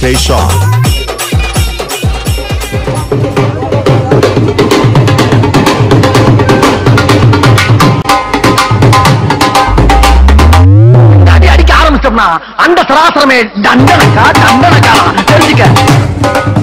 Face off. அந்த சராசரமே தண்டனக்கா தண்டனக்கா தெரிஞ்சுக்க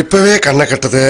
இப்பவே கண்ணை கட்டுது.